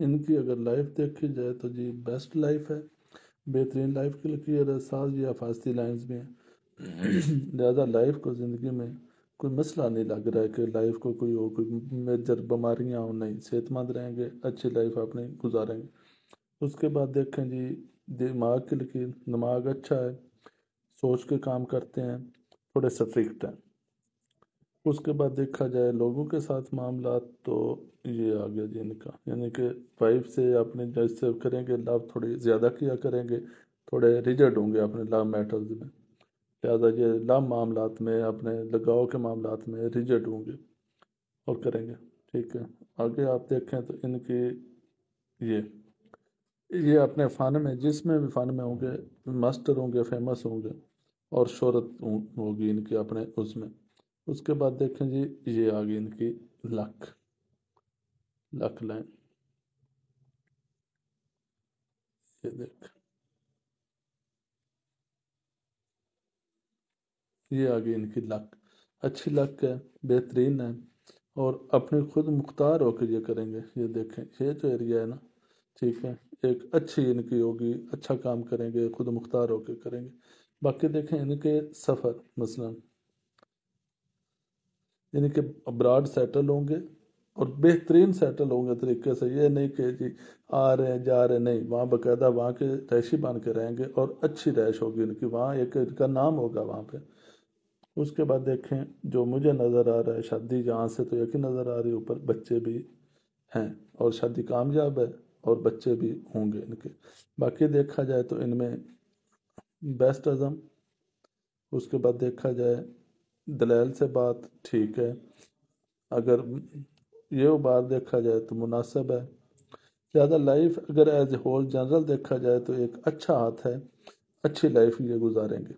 इनकी अगर लाइफ देखी जाए तो जी बेस्ट लाइफ है। बेहतरीन लाइफ के लिए क्लियर है। साज या फास्ती लाइन्स में ज़्यादा लाइफ को ज़िंदगी में कोई मसला नहीं लग रहा है कि लाइफ को कोई हो कोई मेजर बीमारियाँ हो नहीं, सेहतमंद रहेंगे, अच्छी लाइफ अपनी गुजारेंगे। उसके बाद देखें जी, दिमाग के लिए दिमाग अच्छा है, सोच के काम करते हैं, थोड़े स्ट्रिक्ट हैं। उसके बाद देखा जाए लोगों के साथ मामला तो ये आ गया जी इनका। यानी कि वाइफ से अपने जैसे करेंगे, लव थोड़ी ज़्यादा किया करेंगे, थोड़े रिज़ल्ट होंगे अपने लव मैटर्स में। लिहाजा ये लव मामला में अपने लगाव के मामला में रिज़ल्ट होंगे और करेंगे। ठीक है, आगे आप देखें तो इनकी ये ये अपने फ़न में, जिसमें भी फ़न में होंगे, मास्टर होंगे, फ़ेमस होंगे और शहरत होगी इनकी अपने उसमें। उसके बाद देखें जी, ये आ गई इनकी लक। Luck line. ये देख। ये आ गई इनकी लक। अच्छी लक है, बेहतरीन है, और अपने खुद मुख्तार होकर ये करेंगे। ये देखें, ये जो एरिया है ना, ठीक है, एक अच्छी इनकी होगी अच्छा काम करेंगे, खुद मुख्तार होकर करेंगे। बाकी देखें इनके सफ़र, मसलन। यानी कि अब्राड सेटल होंगे और बेहतरीन सेटल होंगे तरीके से। ये नहीं कि जी आ रहे हैं, जा रहे हैं, नहीं, वहाँ बाकायदा वहाँ के रैशी बन के रहेंगे और अच्छी रहश होगी उनकी वहाँ एक इनका नाम होगा वहाँ पे। उसके बाद देखें, जो मुझे नज़र आ रहा है, शादी जहाँ से तो यकीन नज़र आ रही है, ऊपर बच्चे भी हैं और शादी कामयाब है और बच्चे भी होंगे इनके। बाकी देखा जाए तो इनमें बेस्ट अज़म उसके बाद देखा जाए दलैल से बात ठीक है। अगर ये बात देखा जाए तो मुनासिब है। ज़्यादा लाइफ अगर एज ए होल जनरल देखा जाए तो एक अच्छा हाथ है। अच्छी लाइफ ये गुजारेंगे।